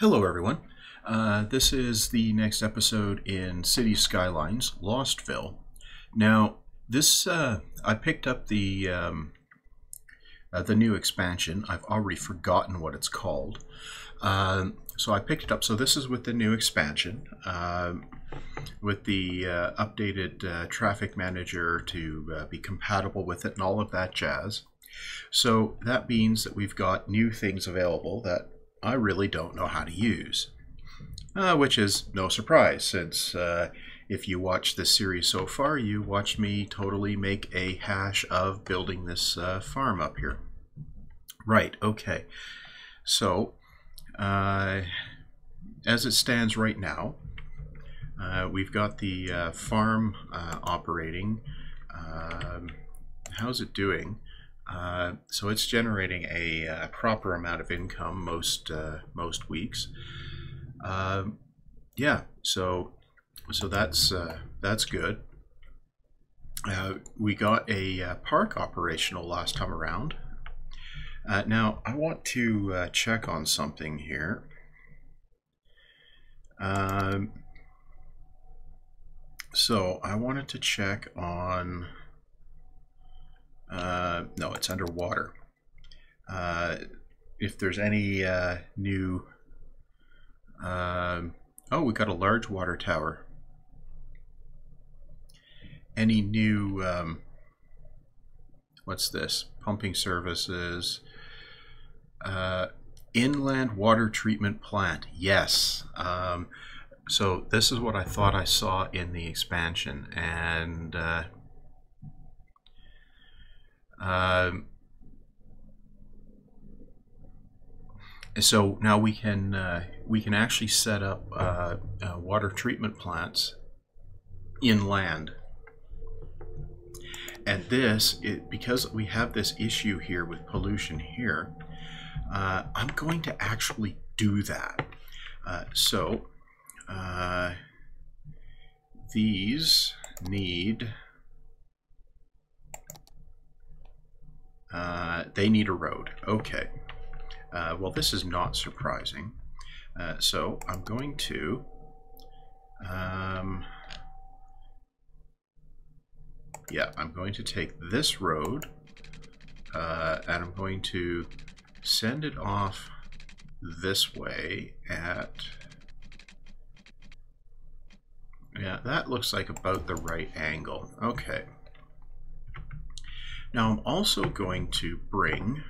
Hello, everyone. Uh, this is the next episode in Cities: Skylines Lostville. Now, this uh, I picked up the um, uh, the new expansion. I've already forgotten what it's called. Um, so I picked it up. So this is with the new expansion, um, with the uh, updated uh, traffic manager to uh, be compatible with it and all of that jazz. So that means that we've got new things available that I really don't know how to use. Uh, which is no surprise, since uh, if you watch this series so far, you watched me totally make a hash of building this uh, farm up here. Right, okay. So, uh, as it stands right now, uh, we've got the uh, farm operating. Um, how's it doing? Uh, so it's generating a, a, uh, proper amount of income most uh, most weeks. Um, yeah, so so that's uh, that's good. Uh, we got a park operational last time around. now I want to check on something here. Um, so I wanted to check on uh, no, it's underwater. Uh, if there's any uh, new... Um, oh, we got a large water tower. Any new... Um, what's this? Pumping services. Uh, inland water treatment plant. Yes. Um, so this is what I thought I saw in the expansion. And uh, um, so now we can uh, we can actually set up uh, uh, water treatment plants inland. And this, it, because we have this issue here with pollution here, uh, I'm going to actually do that. Uh, so uh, these need Uh, they need a road. Okay. Uh, well, this is not surprising. Uh, so I'm going to... Um, yeah, I'm going to take this road uh, and I'm going to send it off this way at... Yeah, that looks like about the right angle. Okay. Now I'm also going to bring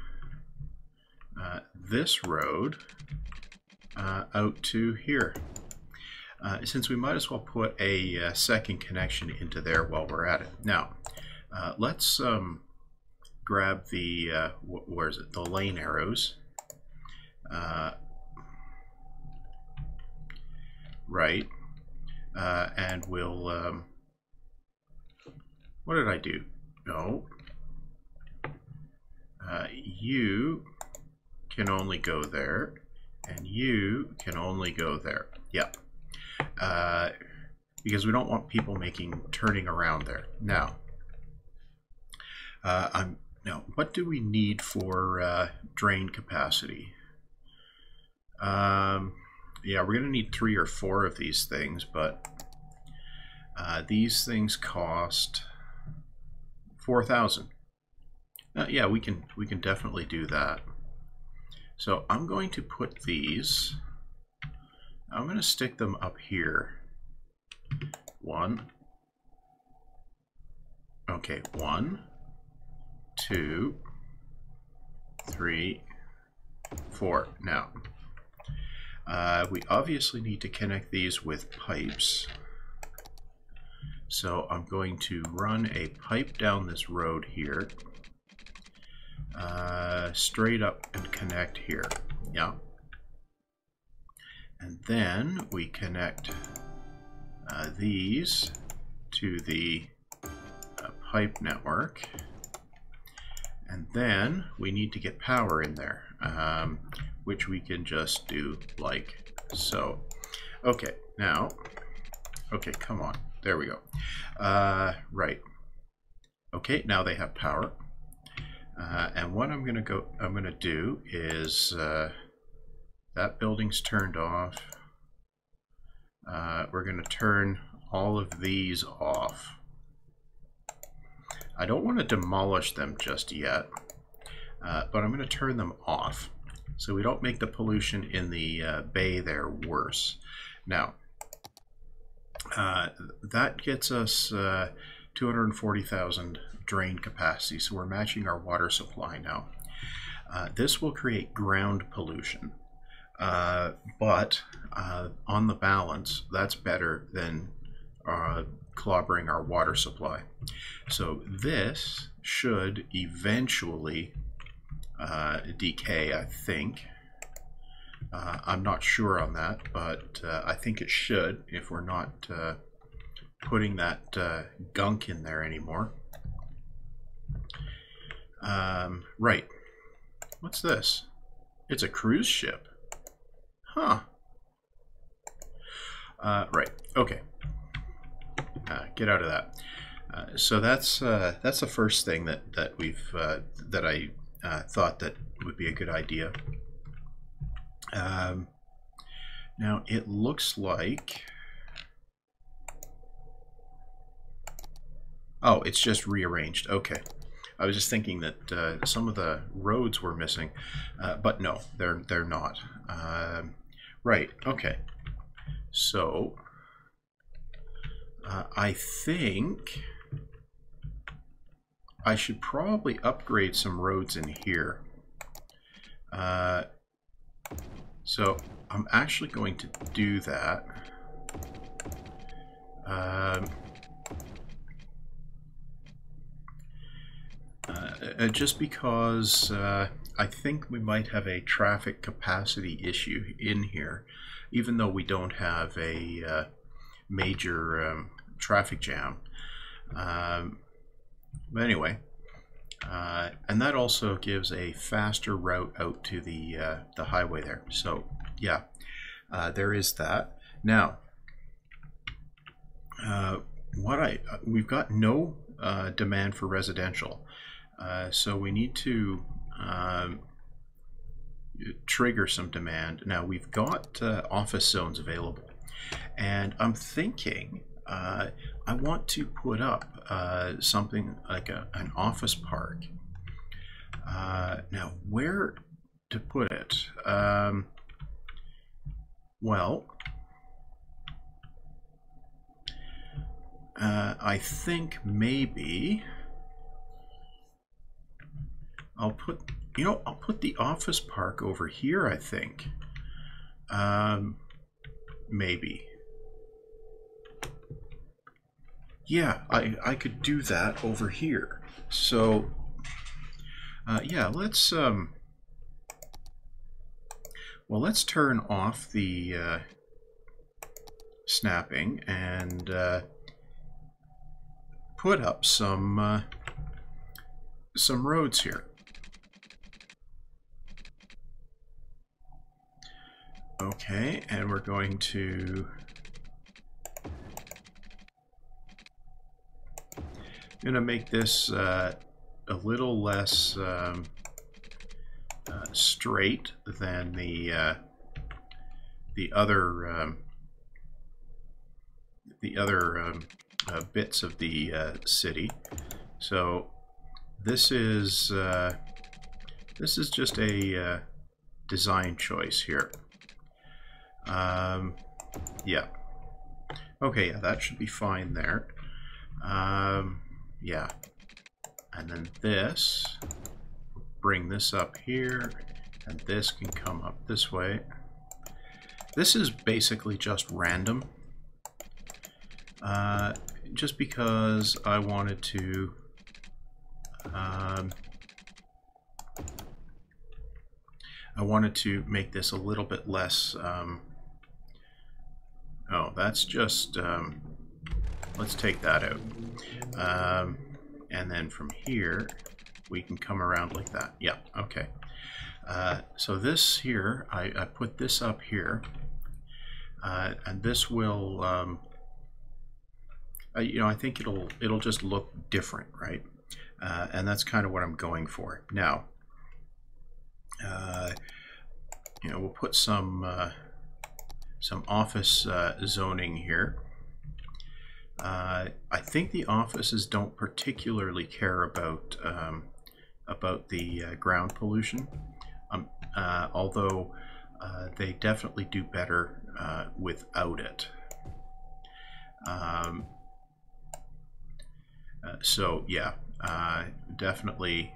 uh, this road uh, out to here. Uh, since we might as well put a uh, second connection into there while we're at it. Now, uh, let's um, grab the, uh, wh where is it, the lane arrows. right, and we'll, um, what did I do? No, uh, you can only go there, and you can only go there. Yep. Uh, because we don't want people making turning around there. Now, uh, I'm now. What do we need for uh, drain capacity? Um, yeah, we're going to need three or four of these things, but uh, these things cost four thousand. Uh, yeah, we can we can definitely do that. So I'm going to put these. I'm going to stick them up here. One. Okay, one, two, three, four. Now, uh, we obviously need to connect these with pipes. So I'm going to run a pipe down this road here uh, straight up and connect here. Yeah. And then we connect uh, these to the uh, pipe network. And then we need to get power in there, um, which we can just do like so. Okay, now, okay, come on. There we go. Uh, right. Okay, now they have power. Uh, and what I'm gonna go, I'm gonna do is uh, that building's turned off. Uh, we're going to turn all of these off. I don't want to demolish them just yet, uh, but I'm going to turn them off so we don't make the pollution in the uh, bay there worse. Now, uh, that gets us uh, 240,000 drain capacity, so we're matching our water supply now. Uh, this will create ground pollution, uh, but uh, on the balance, that's better than uh, clobbering our water supply. So this should eventually uh, decay, I think. Uh, I'm not sure on that, but uh, I think it should if we're not uh, putting that gunk in there anymore. Um, right. What's this? It's a cruise ship. Huh. Uh, right. Okay. Uh, get out of that. Uh, so that's uh, that's the first thing that that we've uh, that I uh, thought that would be a good idea. Um, now it looks like. Oh, it's just rearranged. Okay. I was just thinking that uh, some of the roads were missing, uh, but no, they're they're not. Um, right. Okay. So uh, I think I should probably upgrade some roads in here. Uh, so I'm actually going to do that. Um, uh, uh, just because uh, I think we might have a traffic capacity issue in here, even though we don't have a uh, major um, traffic jam. Um, but anyway, uh, and that also gives a faster route out to the uh, the highway there. So yeah, there is that. Now, what I we've got no demand for residential, so we need to um, trigger some demand. Now we've got office zones available, and I'm thinking uh, I want to put up uh, something like a, an office park. Uh, now, where to put it? Um, well, uh, I think maybe I'll put, you know, I'll put the office park over here, I think. Um, maybe. yeah, I, I could do that over here. So, uh, yeah, let's, um, well, let's turn off the uh, snapping and uh, put up some, uh, some roads here. Okay, and we're going to I'm going to make this uh, a little less um, uh, straight than the uh, the other um, the other um, uh, bits of the uh, city. So this is uh, this is just a design choice here. Um, yeah. Okay, yeah, that should be fine there. Um, yeah. And then this, bring this up here, and this can come up this way. This is basically just random. Uh, just because I wanted to um, I wanted to make this a little bit less um, that's just um, let's take that out. Um, and then from here, we can come around like that. Yeah, okay. Uh, so this here, I, I, put this up here, uh, and this will, um, uh, you know, I think it'll it'll just look different, right? Uh, and that's kind of what I'm going for. Now, uh, you know, we'll put some uh, some office uh, zoning here. Uh, I think the offices don't particularly care about um, about the uh, ground pollution, um, uh, although uh, they definitely do better uh, without it. Um, so yeah, definitely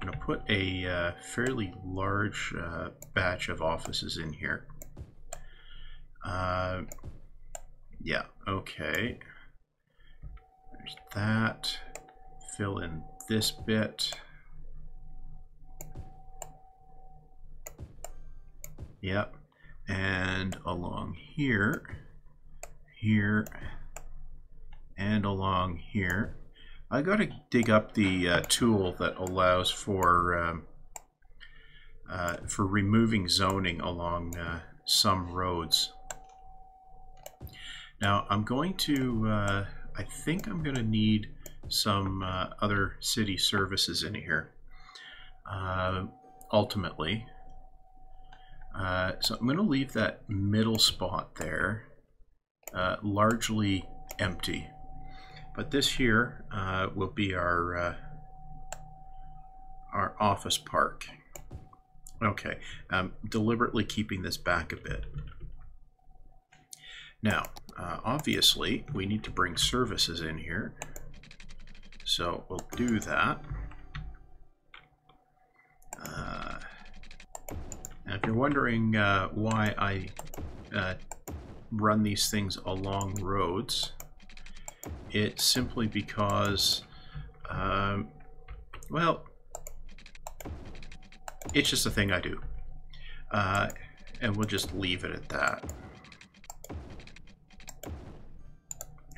going to put a fairly large batch of offices in here. Yeah, okay. There's that. Fill in this bit. Yep. And along here, here, and along here. I got to dig up the uh, tool that allows for um, uh, for removing zoning along uh, some roads. Now I'm going to, uh, I think I'm going to need some uh, other city services in here uh, ultimately. Uh, so I'm going to leave that middle spot there uh, largely empty. But this here uh, will be our our office park. Okay, I'm deliberately keeping this back a bit. Now, uh, obviously, we need to bring services in here. So we'll do that. Uh, now, if you're wondering uh, why I uh, run these things along roads, it's simply because, um, well, it's just a thing I do. Uh, and we'll just leave it at that.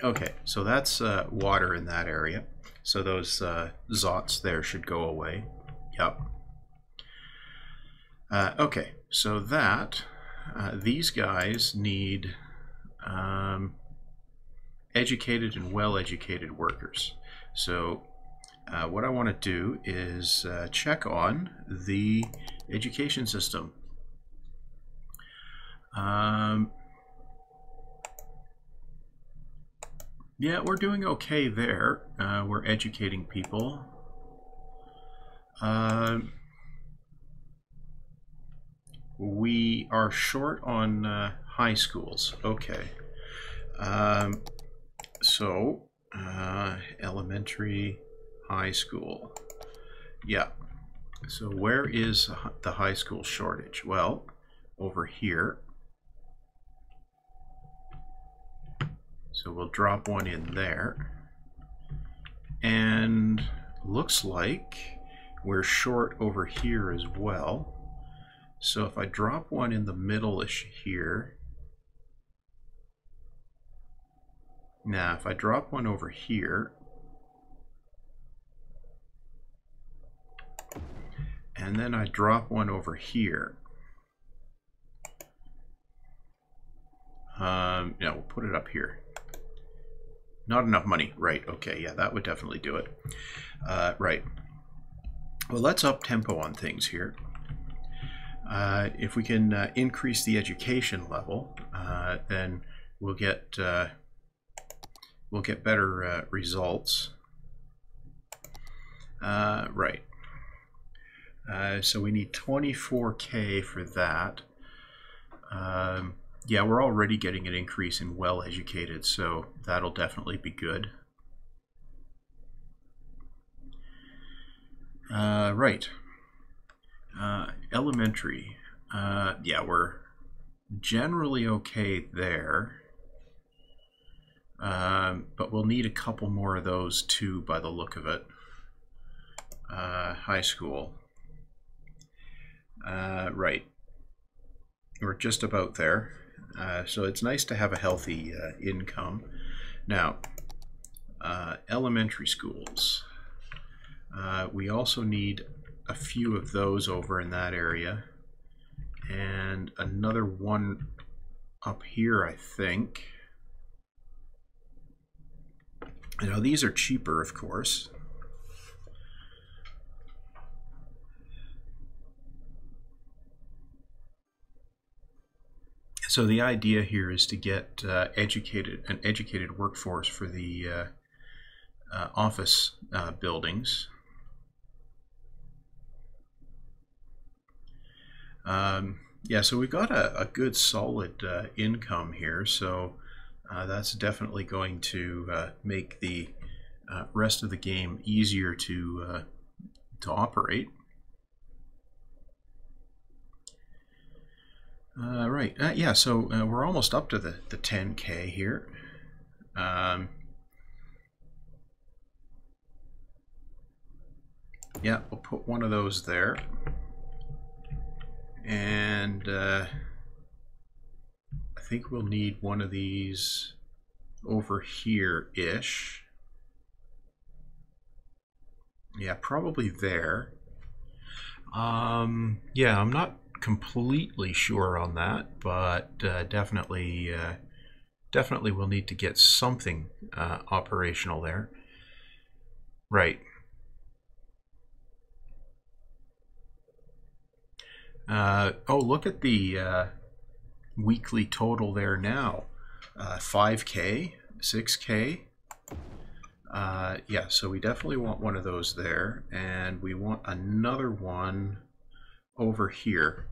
Okay, so that's uh, water in that area. So those uh, zots there should go away. Yep. Uh, okay, so that, uh, these guys need um, educated and well-educated workers. So uh, what I want to do is uh, check on the education system. Um, yeah, we're doing okay there. Uh, we're educating people. Um, we are short on uh, high schools. Okay. Um, so, uh, elementary, high school. Yeah. So where is the high school shortage? Well, over here. So we'll drop one in there. And looks like we're short over here as well. So if I drop one in the middle-ish here, now if I drop one over here, and then I drop one over here, um, yeah, we'll put it up here. Not enough money, right, okay, yeah, that would definitely do it. Uh, right, well, let's up tempo on things here. Uh, if we can uh, increase the education level, uh, then we'll get uh, we'll get better uh, results. Right. so we need 24k for that. Um, yeah, we're already getting an increase in well-educated, so that'll definitely be good. right. Uh, elementary. Uh, yeah, we're generally okay there. Um, but we'll need a couple more of those too by the look of it. Uh, high school. Uh, right. We're just about there. Uh, so it's nice to have a healthy uh, income. Now, uh, elementary schools. Uh, we also need a few of those over in that area and another one up here I think Now, these are cheaper of course So the idea here is to get uh, educated an educated workforce for the uh, uh, office uh, buildings. Um, yeah, so we've got a, a good solid uh, income here, so uh, that's definitely going to make the rest of the game easier to to operate. Uh, right, uh, yeah, so uh, we're almost up to the, the 10K here. Um, yeah, we'll put one of those there. And uh, I think we'll need one of these over here-ish. Yeah, probably there. Um, yeah, I'm not completely sure on that, but uh, definitely, uh, definitely we'll need to get something uh, operational there. Right. Uh, oh, look at the uh, weekly total there now. 5K, uh, 6K. yeah, so we definitely want one of those there, and we want another one over here.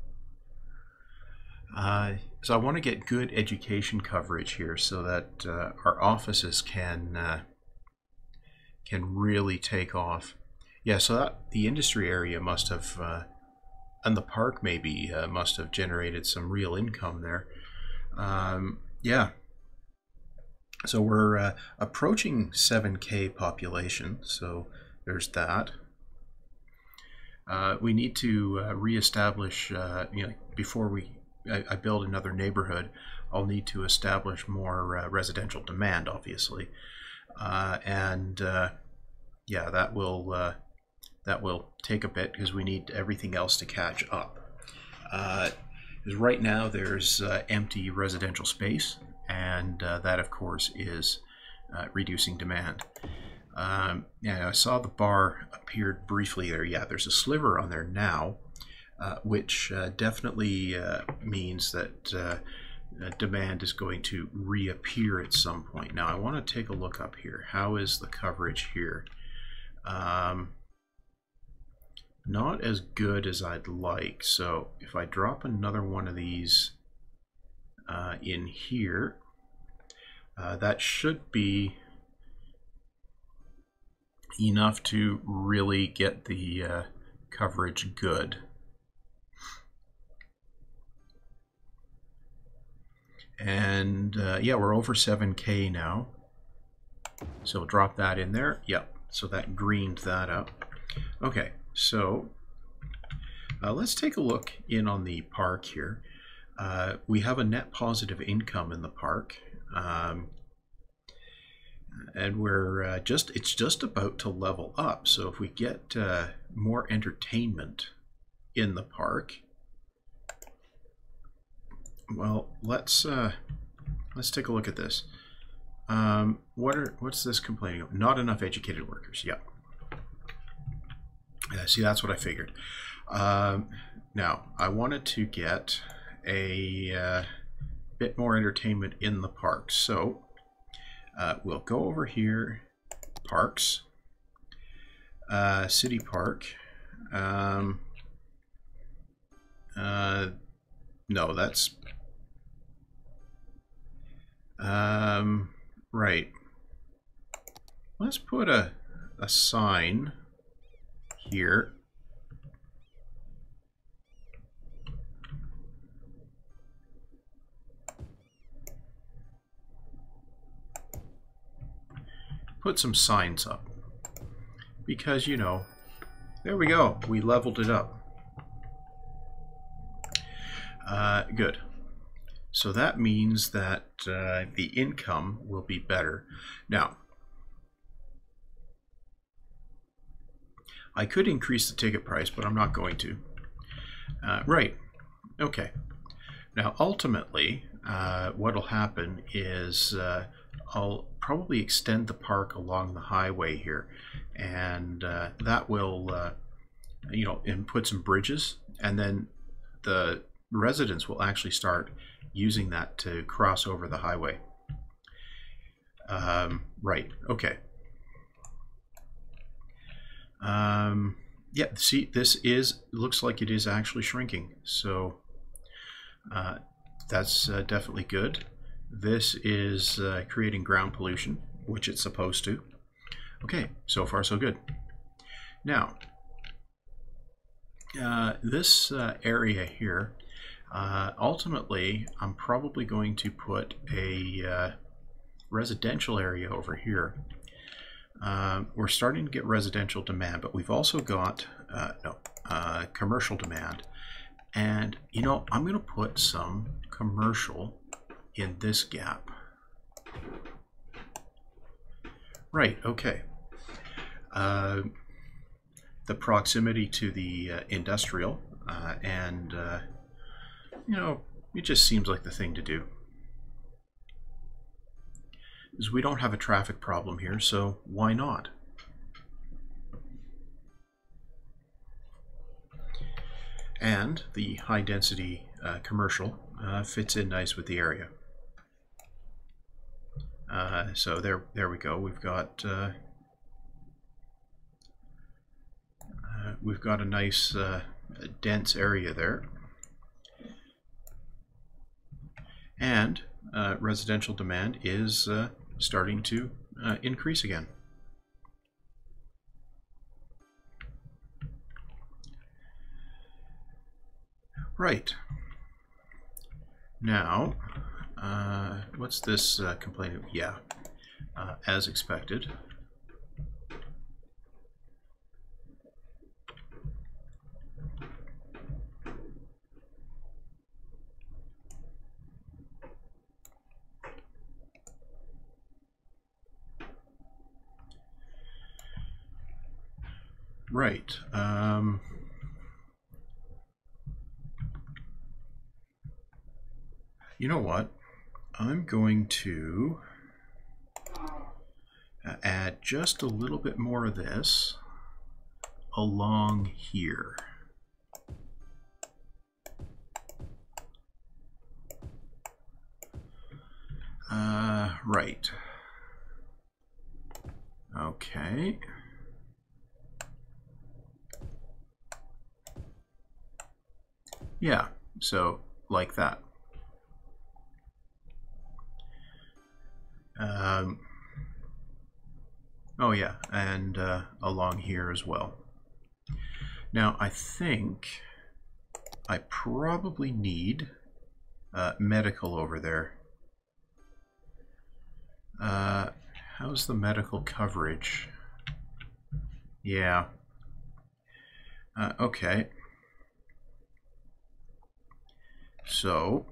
Uh, so I want to get good education coverage here so that uh, our offices can uh, can really take off. Yeah, so that, the industry area must have, uh, and the park maybe uh, must have generated some real income there. Um, yeah. So we're uh, approaching 7K population, so there's that. we need to reestablish, you know, before we I, I build another neighborhood, I'll need to establish more uh, residential demand, obviously, uh, and uh, yeah, that will uh, that will take a bit because we need everything else to catch up. Uh, right now there's empty residential space, and that, of course, is reducing demand. Um, yeah, I saw the bar appeared briefly there. Yeah, there's a sliver on there now. Uh, which uh, definitely uh, means that uh, demand is going to reappear at some point. Now I want to take a look up here. How is the coverage here? Um, not as good as I'd like. So if I drop another one of these uh, in here, that should be enough to really get the coverage good. And uh, yeah, we're over 7K now. So we'll drop that in there. Yep, so that greened that up. Okay, so uh, let's take a look in on the park here. Uh, we have a net positive income in the park. Um, and we're uh, just, it's just about to level up. So if we get uh, more entertainment in the park, well, let's uh, let's take a look at this. Um, what are what's this complaining of? Not enough educated workers. Yeah. Yeah. See, that's what I figured. Um, now, I wanted to get a uh, bit more entertainment in the park, so uh, we'll go over here, parks, uh, city park. Um, uh, no, that's um, right. Let's put a, a sign here. Put some signs up. Because, you know, there we go. We leveled it up. Uh, good. So that means that uh, the income will be better. Now, I could increase the ticket price, but I'm not going to. Uh, right. Okay. Now, ultimately, uh, what will happen is uh, I'll probably extend the park along the highway here, and uh, that will, uh, you know, and put some bridges, and then the residents will actually start using that to cross over the highway. Um, right, okay. Um, yeah, see, this is, looks like it is actually shrinking. So uh, that's uh, definitely good. This is uh, creating ground pollution, which it's supposed to. Okay, so far so good. Now, uh, this uh, area here, uh, ultimately, I'm probably going to put a uh, residential area over here. Uh, we're starting to get residential demand, but we've also got uh, no commercial demand. And, you know, I'm going to put some commercial in this gap. Right, okay. Uh, the proximity to the uh, industrial, uh, and, uh, you know, it just seems like the thing to do. Is we don't have a traffic problem here, so why not? And the high density uh, commercial uh, fits in nice with the area. Uh, so there, there we go. We've got uh, uh, we've got a nice uh, dense area there, and uh, residential demand is uh, starting to increase again. Right. Now, uh, what's this uh, complaint? Yeah, uh, as expected. Right. Um, you know what? I'm going to uh, add just a little bit more of this along here. Uh, right. Okay. Yeah, so like that. Um, oh yeah, and uh, along here as well. Now I think I probably need uh, medical over there. Uh, how's the medical coverage? Yeah. Uh, okay. So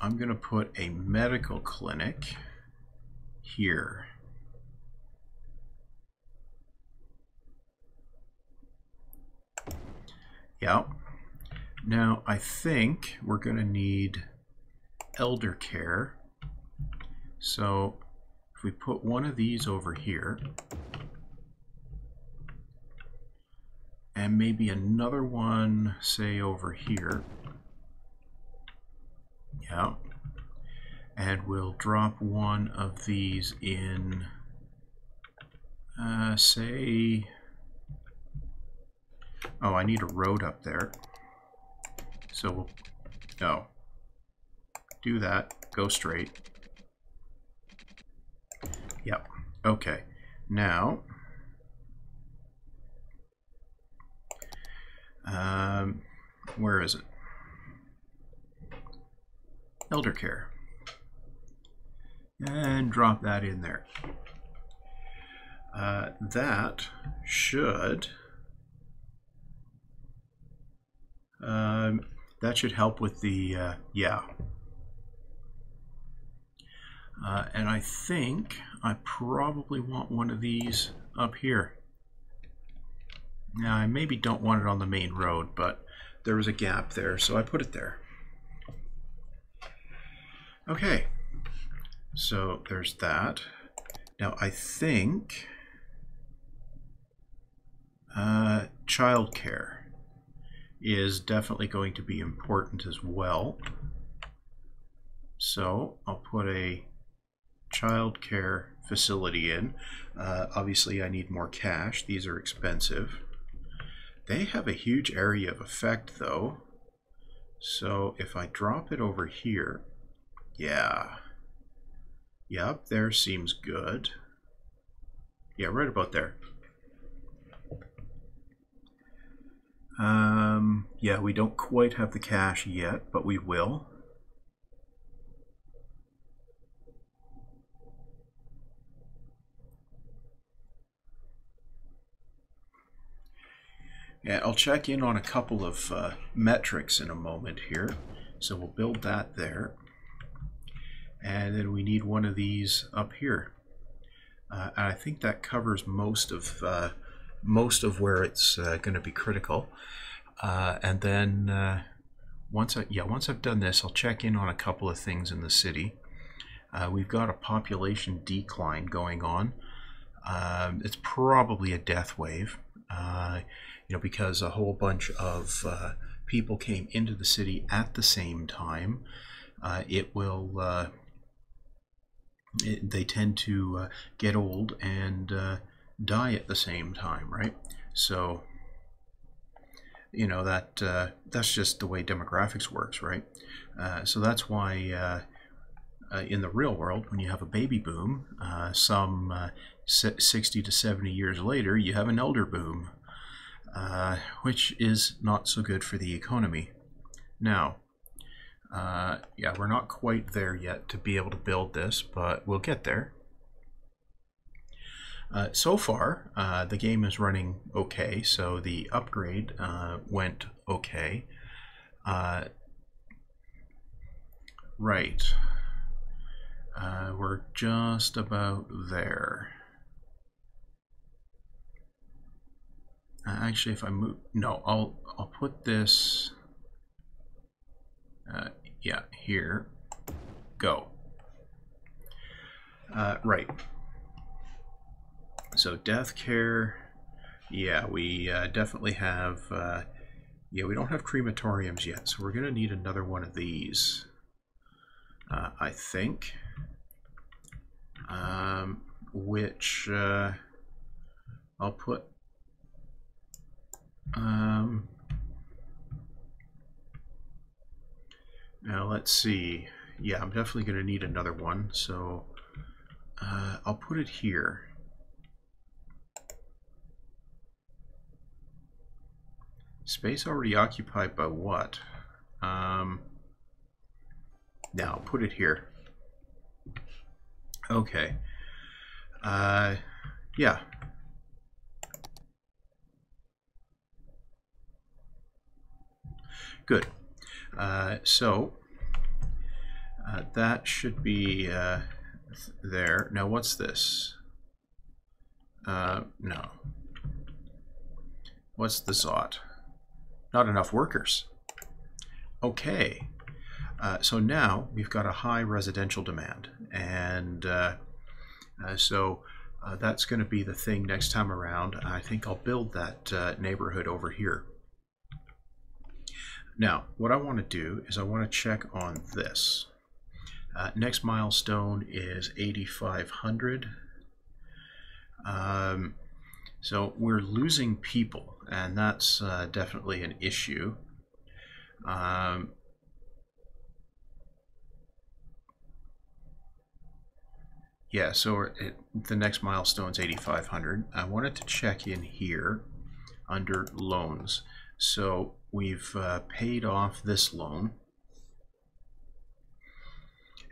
I'm going to put a medical clinic here. Yeah. Now, I think we're going to need elder care. So if we put one of these over here, and maybe another one, say, over here, yeah. And we'll drop one of these in, uh, say, oh, I need a road up there. So we'll, no, do that, go straight. Yep, okay. Now, um, where is it? elder care. And drop that in there. Uh, that should um, that should help with the uh, yeah uh, and I think I probably want one of these up here now I maybe don't want it on the main road but there was a gap there so I put it there Okay, so there's that. Now I think uh, childcare is definitely going to be important as well. So I'll put a childcare facility in. Uh, obviously, I need more cash. These are expensive. They have a huge area of effect, though. So if I drop it over here, yeah. Up there seems good. Yeah, right about there. Um, yeah, we don't quite have the cash yet, but we will. I'll check in on a couple of uh, metrics in a moment here. So we'll build that there. And then we need one of these up here. Uh, and I think that covers most of uh, most of where it's uh, going to be critical. Uh, and then uh, once I yeah once I've done this, I'll check in on a couple of things in the city. Uh, we've got a population decline going on. Um, it's probably a death wave you know, because a whole bunch of uh, people came into the city at the same time, uh, it will. Uh, it, they tend to uh, get old and uh, die at the same time, right? So, you know that uh, that's just the way demographics works, right? so that's why. in the real world, when you have a baby boom, some 60 to 70 years later, you have an elder boom uh, which is not so good for the economy. Now, uh, yeah, we're not quite there yet to be able to build this, but we'll get there. Uh, so far, uh, the game is running okay, so the upgrade uh, went okay. Uh, right. we're just about there. Actually, if I move, no, I'll I'll put this. Uh, yeah, here. Go. Uh, right. So death care. Yeah, we uh, definitely have. Uh, yeah, we don't have crematoriums yet, so we're gonna need another one of these. Uh, I think. Um, which uh, I'll put um, now let's see. Yeah, I'm definitely going to need another one, so uh, I'll put it here. Space already occupied by what? Um, now, I'll put it here. Okay. Uh, yeah, Good. Uh, so uh, that should be uh, there. Now what's this? Uh, no. What's the Zot? Not enough workers. Okay. Uh, so now we've got a high residential demand. And uh, so that's going to be the thing next time around. I think I'll build that neighborhood over here. Now, what I want to do is I want to check on this. Uh, next milestone is 8,500. Um, so we're losing people, and that's uh, definitely an issue. Um, yeah, so it, the next milestone is 8,500. I wanted to check in here under loans. So we've uh, paid off this loan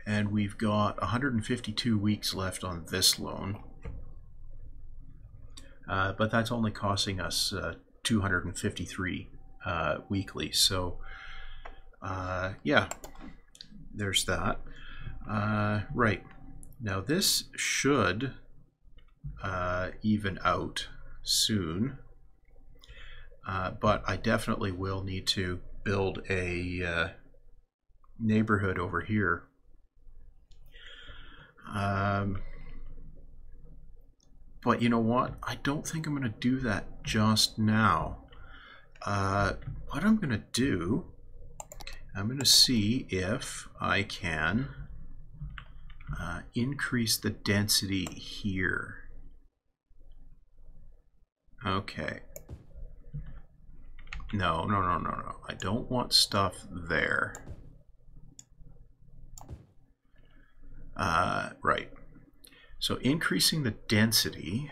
and we've got 152 weeks left on this loan. Uh, but that's only costing us uh, 253 uh, weekly. So, uh, yeah, there's that. Uh, right. Now, this should even out soon. Uh, but I definitely will need to build a uh, neighborhood over here. Um, but you know what? I don't think I'm going to do that just now. Uh, what I'm going to do I'm going to see if I can uh, increase the density here. Okay. No, no, no, no, no. I don't want stuff there. Uh, right. So increasing the density,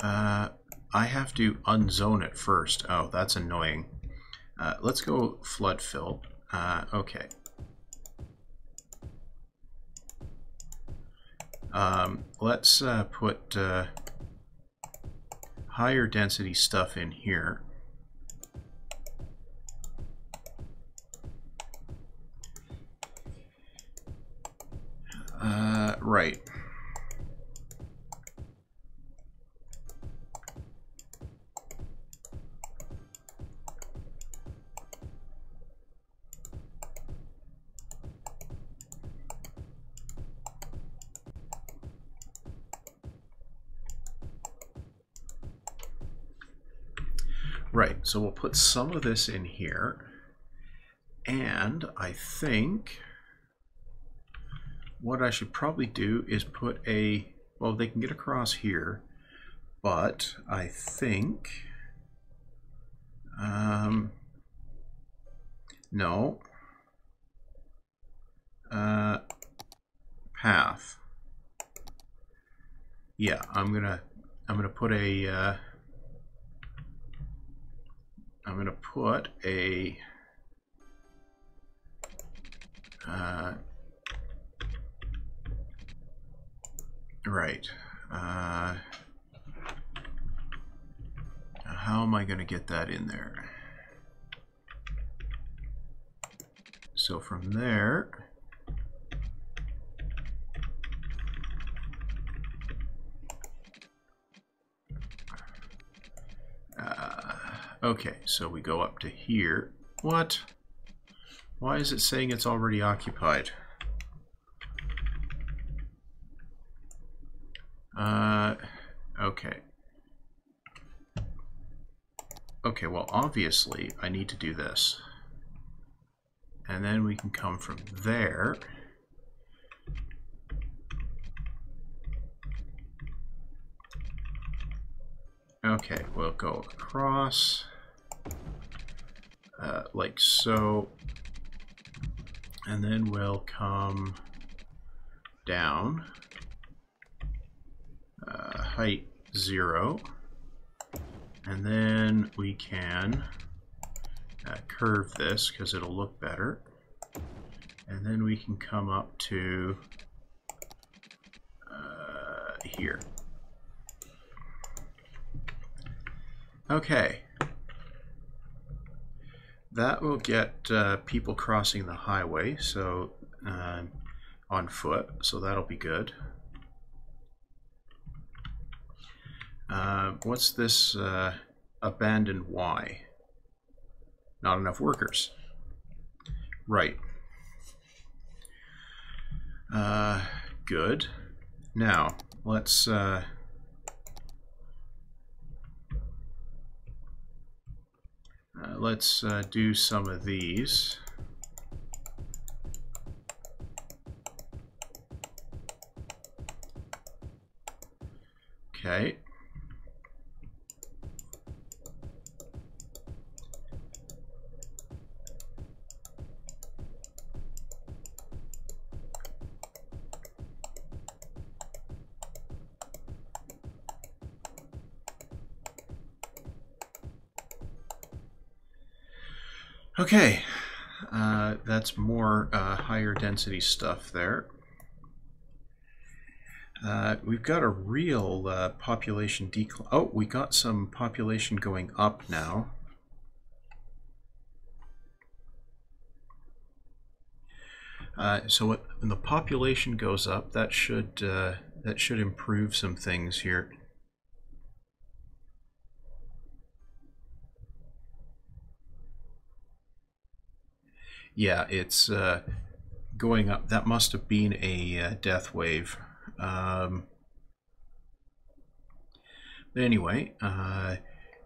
uh, I have to unzone it first. Oh, that's annoying. Uh, let's go flood fill. Uh, okay. Um, let's uh, put uh, higher density stuff in here. Uh, right. Right, so we'll put some of this in here. And I think what I should probably do is put a, well, they can get across here, but I think, um, no, uh, path. Yeah, I'm gonna, I'm gonna put a, uh, I'm going to put a uh, right. Uh, how am I going to get that in there? So from there, Okay, so we go up to here. What? Why is it saying it's already occupied? Uh, okay. Okay, well, obviously, I need to do this. And then we can come from there. Okay, we'll go across uh, like so. And then we'll come down, uh, height zero, and then we can uh, curve this because it'll look better. And then we can come up to uh, here. Okay. That will get uh, people crossing the highway, so uh, on foot, so that'll be good. Uh, what's this uh, abandoned Y? Not enough workers. Right. Uh, good. Now, let's uh, let's uh, do some of these. Okay. Okay, uh, that's more uh, higher density stuff there. Uh, we've got a real uh, population decline. Oh, we got some population going up now. Uh, so when the population goes up, that should uh, that should improve some things here. Yeah, it's uh, going up. That must have been a uh, death wave. Um, but anyway, uh,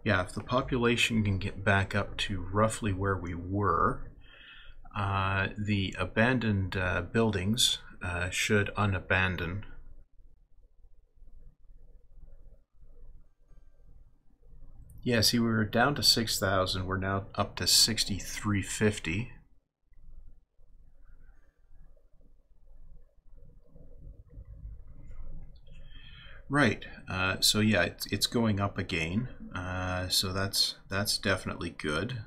yeah, if the population can get back up to roughly where we were, uh, the abandoned uh, buildings uh, should unabandon. Yeah, see, we were down to 6,000. We're now up to 6,350. Right. Uh, so yeah, it's, it's going up again. Uh, so that's that's definitely good.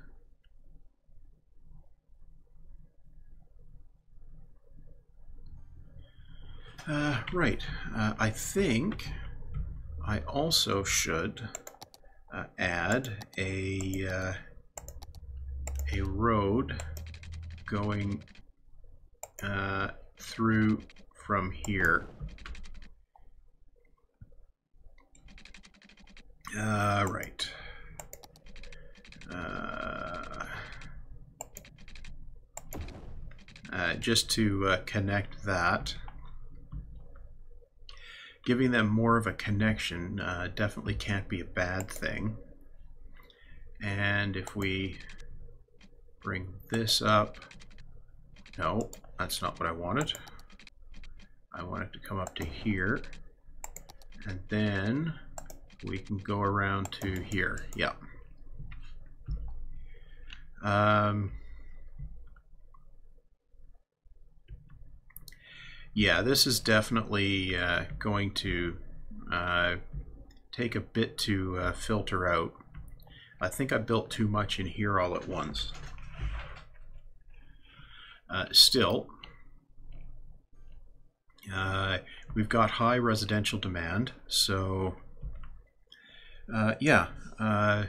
Uh, right. Uh, I think I also should uh, add a uh, a road going through from here. Uh, right. Uh, uh, just to uh, connect that. Giving them more of a connection uh, definitely can't be a bad thing. And if we bring this up, no, that's not what I wanted. I want it to come up to here. And then we can go around to here. Yep. Um, yeah, this is definitely uh, going to uh, take a bit to uh, filter out. I think I built too much in here all at once. Uh, still, uh, we've got high residential demand, so uh, yeah. Uh,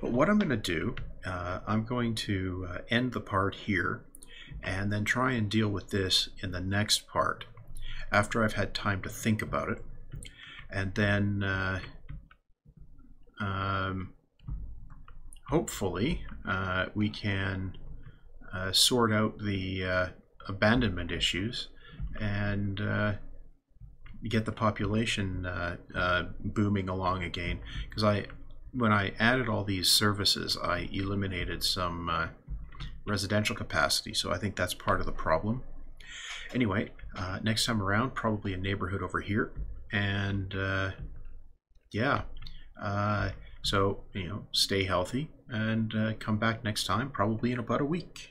what I'm going to do, uh, I'm going to uh, end the part here and then try and deal with this in the next part after I've had time to think about it. And then uh, um, hopefully uh, we can sort out the abandonment issues and get the population uh, uh, booming along again. Because I, when I added all these services, I eliminated some uh, residential capacity. So I think that's part of the problem. Anyway, uh, next time around, probably a neighborhood over here, and uh, yeah. Uh, so you know, stay healthy and come back next time, probably in about a week.